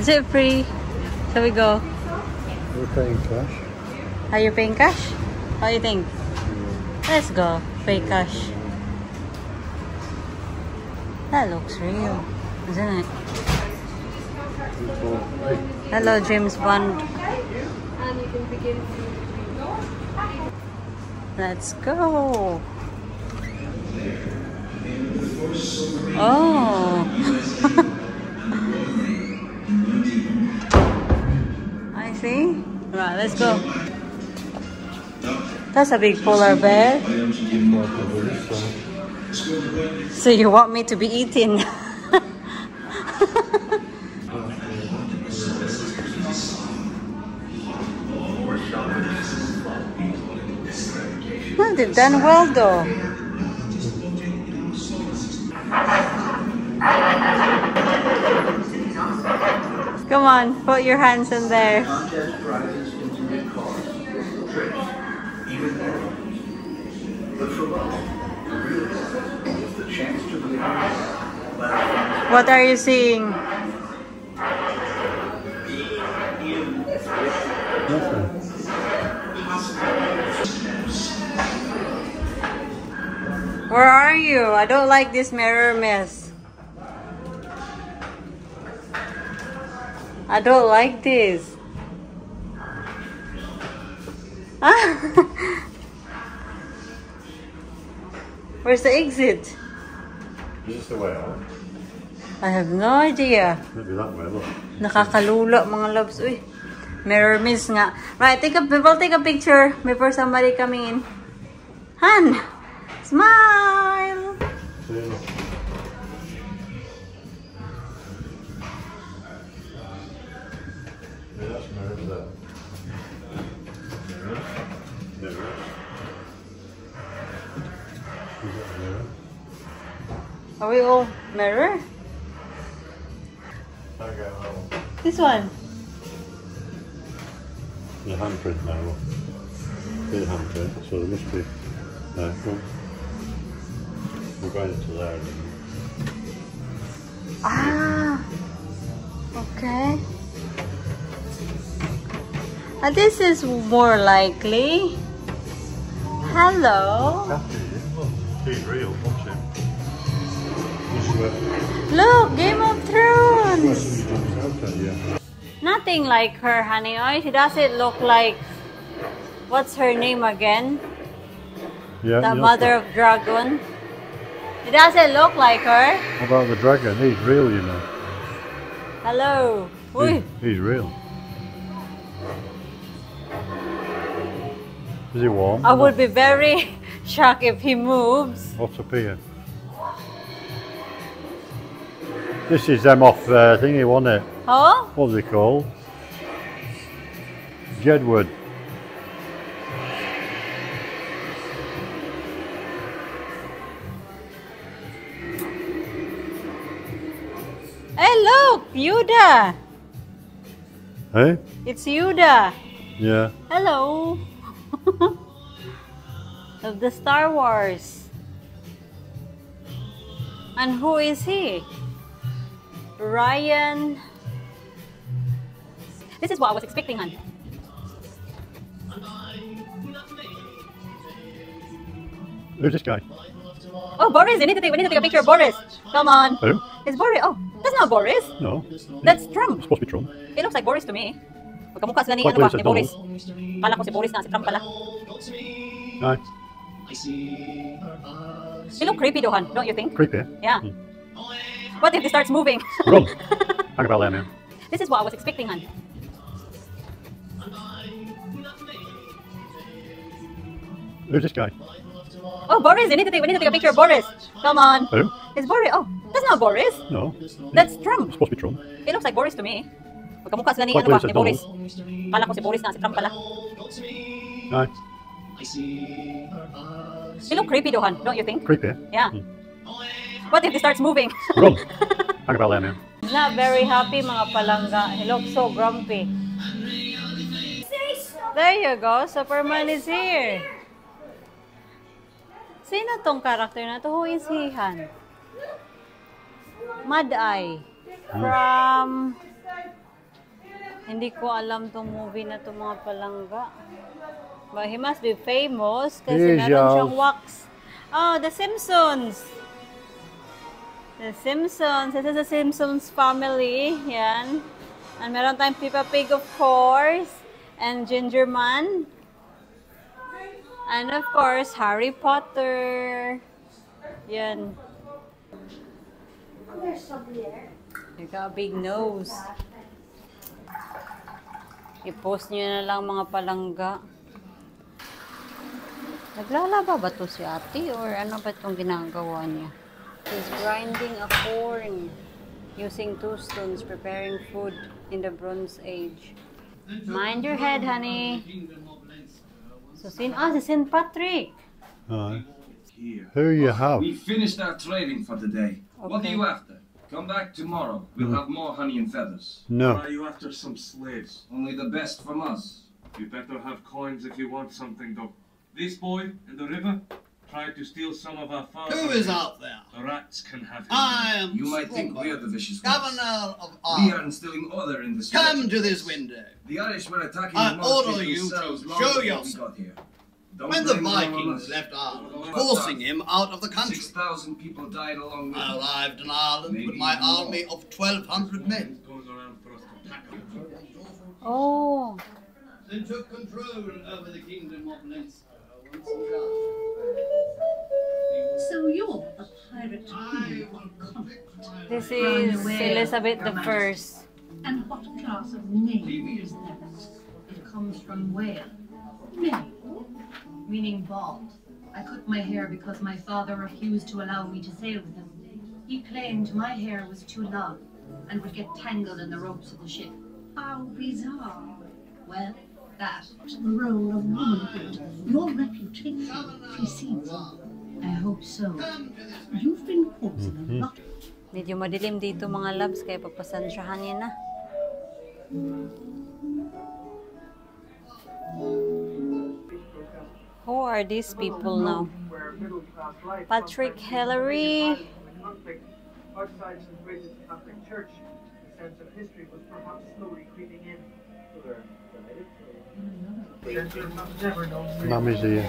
Is it free? Shall we go? We're paying cash. Are you paying cash? What do you think? Let's go. Pay cash. That looks real, isn't it? Hello, James Bond. Let's go. Oh. Right, let's go. That's a big polar bear. So you want me to be? Well, they've done well though. Come on, put your hands in there. What are you seeing? Where are you? I don't like this mirror mess. I don't like this. Where's the exit? Is this the way out? I have no idea. Maybe that way, look. Nakakalula mga loves. Uy, mirror miss nga. Right, take a, we'll take a picture before somebody coming in. Han, smile. Are we all mirror? Okay, well, This one. the handprint now. The handprint, so there must be. There, come. We're going to there. then. Ah, okay. Uh, this is more likely. Hello. Happy, look. He's real, watch him. This is where, Look, Game of Thrones. somebody jumps out at you. Nothing like her, honey. She doesn't look like. What's her name again? Yeah, The mother of dragon. It doesn't look like her. How about the dragon? He's real, you know. Hello. He- he's real. Is he warm? I would be very shocked if he moves. What's up here? This is them off uh, thingy, wasn't it? Oh? What was it called? Jedward. Hey, look, Yoda. Hey? It's Yoda. Yeah. Hello. of the Star Wars. And who is he? Ryan. This is what I was expecting, hon. Who's this guy? Oh, Boris! We need to take, we need to take a picture of Boris. Come on. Who? It's Boris. Oh, that's not Boris. No. That's Trump. Supposed to be Trump. He looks like Boris to me. Pagkamukha sila ni, What ano ba, ni Boris. Kala ko si Boris na, si Trump pala. Aye. He look creepy though, hon. Don't you think? Creepy. Yeah. Hmm. What if he starts moving? Run. Hang about that, man. this is what I was expecting, hon. Who's this guy? Oh, Boris! We need to take, we need to take a picture of Boris. Come on. Who? It's Boris. Oh, that's not Boris. No. That's Trump. Supposed to be Trump. He looks like Boris to me. Pagkamukha sila ni, What ano ba, ni Boris. Kala ko si Boris na, si Trump pala. Aye. He look creepy though, hon. Don't you think? Creepy. Yeah. Hmm. What if he starts moving? Hang about there now. He's not very happy, mga palangga. He looks so grumpy. There you go. Superman is here. Sino tong character na to? Who is he, Han? Mad Eye. From Hindi ko alam tong movie na to mga palangga. But he must be famous kasi meron siyang wax. Oh, The Simpsons! The Simpsons. This is the Simpsons family. Yan. And meron tayong Peppa Pig, of course. And Ginger Man. And of course, Harry Potter. Yan. There's there. You got a big nose. I-post nyo na lang mga palangga. Naglalaba ba to si ate or ano ba itong ginagawa niya? She's grinding a corn using two stones preparing food in the Bronze Age. Mind your head, honey. So, sin ah, si St. Patrick. Aye. Who you have? We finished our trading for the today. What are you after? Come back tomorrow. We'll have more honey and feathers. No. Are you after some slaves? Only the best from us. You better have coins if you want something, though. This boy in the river tried to steal some of our father. Who is out there? The rats can have him. I am You might think we are the vicious ones. Governor of Ireland. We are instilling order in this Come village. to this window. The Irish were attacking I the order you to show before we yourself. got here. Don't When the blame it all on Vikings left Ireland, forcing him out of the country, 6,000 people died along with I them. arrived in Ireland with my more. army of 1,200 men. goes around for us to tackle him. Oh, Then took control over the kingdom of Leinster once So you're a pirate I queen will of Connacht. this is Elizabeth Your the First. And what class of name is that? It comes from Wales. Male, meaning bald. I cut my hair because my father refused to allow me to sail with him. He claimed my hair was too long and would get tangled in the ropes of the ship. How bizarre. Well, that the role of womanhood. Your reputation precedes you. I hope so. You've been causing a lot Medyo madilim dito mga loves, kaya pagpasensyahan niya na. Who are these people now? Patrick Hillery. outside St. Church. The sense of history was perhaps slowly creeping in. Censor must never. Mummy's here.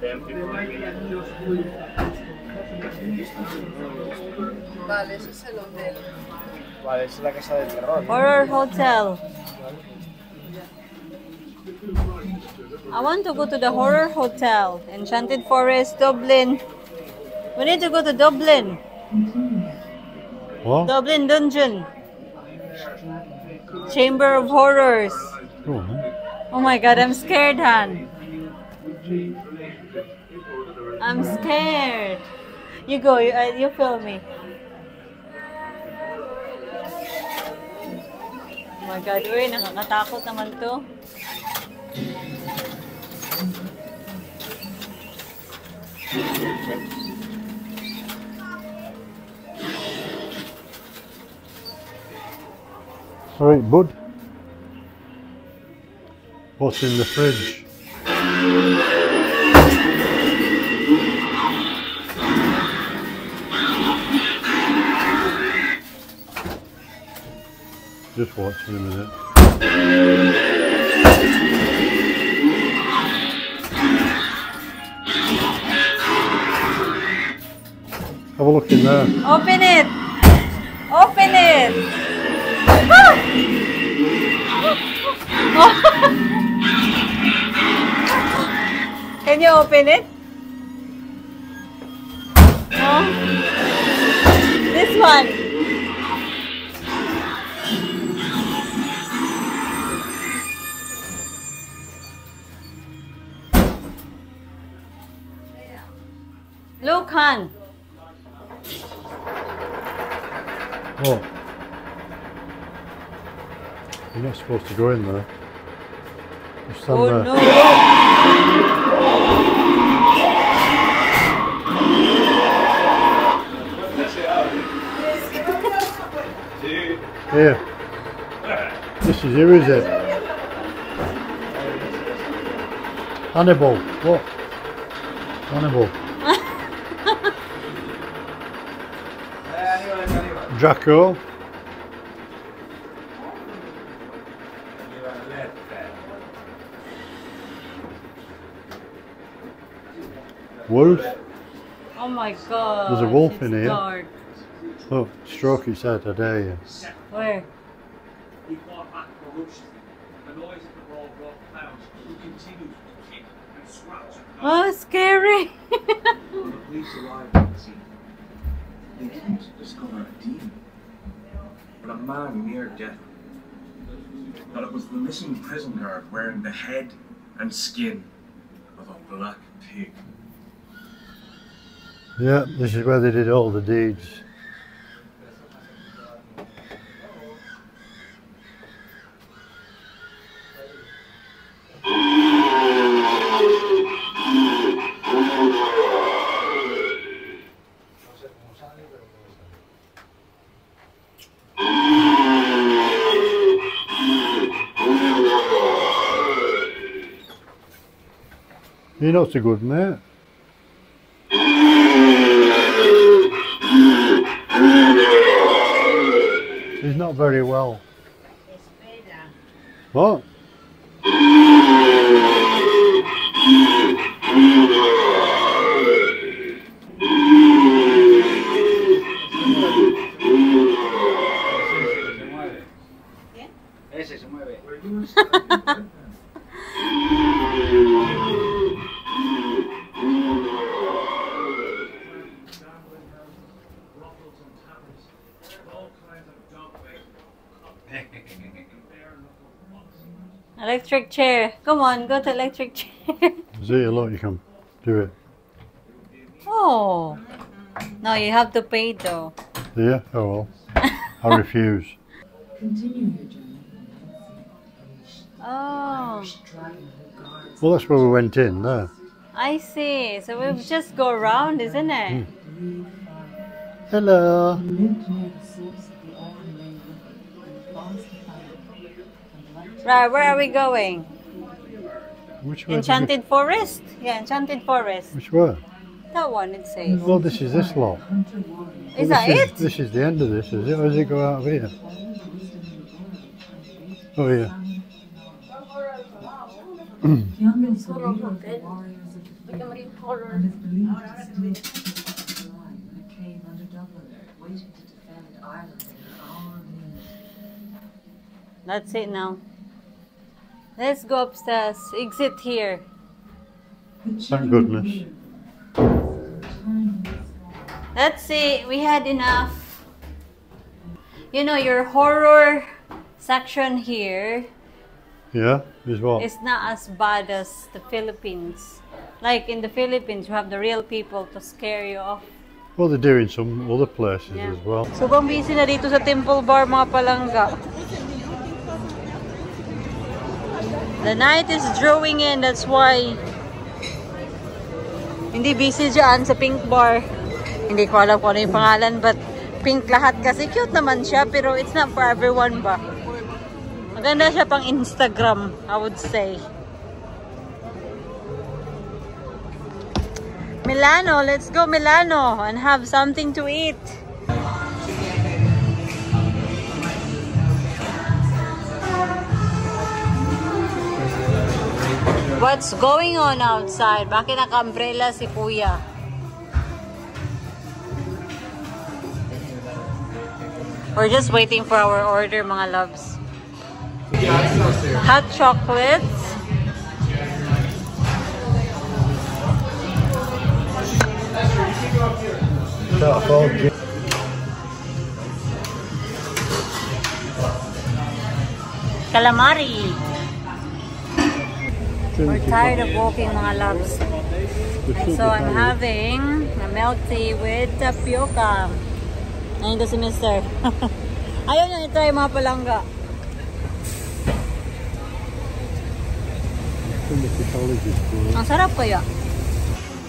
They might be unjustly. Vale, ese es el hotel. Vale, esa es la casa del terror. Horror Hotel. I want to go to the Horror Hotel, Enchanted Forest, Dublin. We need to go to Dublin. What? Dublin Dungeon. Chamber of Horrors. On. Oh my god, I'm scared, Han. I'm scared. You go, you, uh, you film me. Oh my god, uy, nakakatakot naman to. All right, bud. What's in the fridge? Just watch in a minute. Have a look in there. Open it! Can you open it? No? This one. Look, Han. Oh. You're not supposed to go in there. You stand Oh there. no! This is here, is it? Hannibal. What? Hannibal. Draco. Wolf. Oh my god. There's a wolf in here. Dark. Oh, stroke his head, I dare you. Where? We fought back corruption. The noise of the brawl brought clowns who continued to kick and scratch. Oh, scary. The police arrived at the scene, they didn't discover a demon, but a man near death. That it was the missing prison guard wearing the head and skin of a black pig. Yeah, this is where they did all the deeds. You're not so good, mate. He's not very well. What? electric chair. Come on, go to electric chair. See, look, you can do it. oh. No, you have to pay though. Yeah? Oh well. I refuse. Continue your journey. Oh, Dragon who guards Well, that's where we went in, there. I see. So we just go around, isn't it? breathe fire. Hello. Right, where are we going? Which we- Enchanted Forest? Yeah, Enchanted Forest. Which way? That one it says. Well, this is this lot. Is that this it? Is, this is the end of this, is it? Or does it go out of here? Oh, yeah. Young is the leader of the warriors of the faith, and is believed to still alive in a cave under Dublin, waiting to defend Ireland in an hour of need. That's it now. Let's go upstairs. Exit here. Thank goodness. Let's see. We had enough. You know, your horror section here Yeah? Is what? is not as bad as the Philippines. Like in the Philippines, you have the real people to scare you off. Well, they're doing some other places Yeah. as well. Sobrang busy na dito sa Temple Bar, mga palangga. The night is drawing in, that's why hindi busy dyan sa Pink Bar. Hindi ko alam kung ano yung pangalan, but pink lahat kasi. Cute naman siya, pero it's not for everyone ba? Maganda siya pang Instagram, I would say. Milano, let's go Milano and have something to eat. What's going on outside? Bakit naka-umbrella si Kuya? We're just waiting for our order, mga loves. Hot chocolates. Calamari. We're tired of walking, mga loves. And so I'm having a milk tea with tapioca. Ayun to si Mister. Ayaw niya i-try mga palangga. Ang sarap kaya.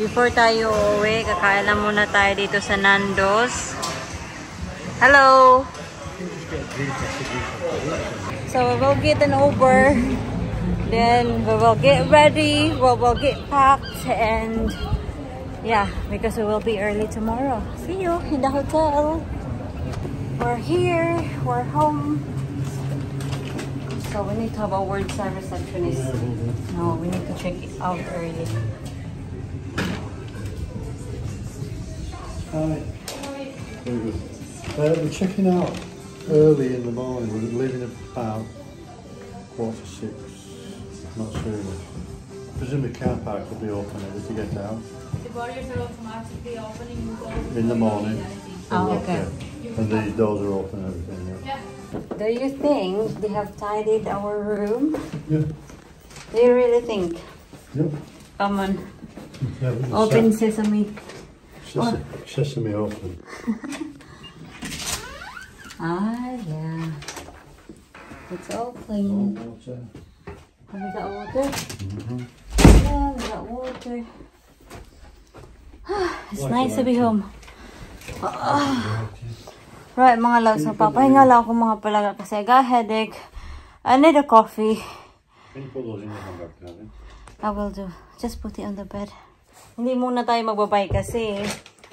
Before tayo uwi, kakain lang muna tayo dito sa Nando's. Hello! So we will get an Uber. Then we will get ready. We will get packed and yeah, because we will be early tomorrow. See you in the hotel. We're here. We're home. So we need to have a word sa receptionist. No, we need to check it out early. Hi. Uh, we're checking out early in the morning. We're leaving about quarter to six, not sooner. Presume the car park will be open ready to get out The borders are automatically opening in the morning. Oh, okay. Yeah. And these doors are open and everything, yeah. Do you think they have tidied our room? Yeah. Do you really think? Yep. Come on. Yeah, Open se- sesame. Sesame, sesame open. Ah, yeah. It's all clean. Have we got water? Mhm. Yeah, we got water. it's Like nice to be home. Ah. Right, mga loves, magpapahinga lang ako mga palaga kasi I got headache. I need a coffee. Can you put those in the? I will do. Just put it on the bed. Hindi muna tayo magbabay kasi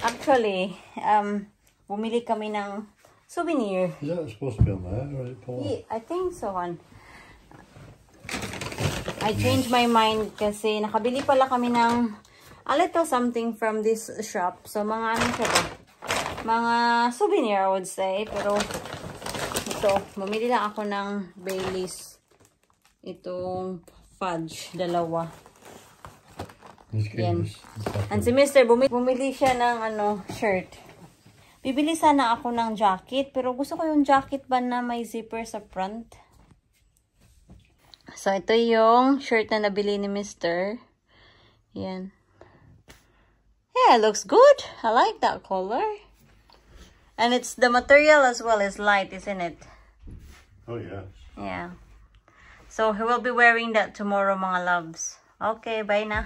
actually, um, bumili kami ng souvenir. Is that supposed to be on there Paul? Yeah, I think so, hon. I changed my mind kasi nakabili pala kami ng a little something from this shop. So, mga ano siya ba? Mga souvenir, I would say. Pero, ito, bumili lang ako ng Baileys. Itong fudge, dalawa. Yan. And si Mr. Bumili, bumili siya ng ano, shirt. Bibili sana ako ng jacket, pero gusto ko yung jacket ba na may zipper sa front. So, ito yung shirt na nabili ni Mr. Yan. Yeah, it looks good. I like that color. And it's the material as well is light, isn't it? Oh, yeah. Yeah. So, he will be wearing that tomorrow, mga loves. Okay, bye na.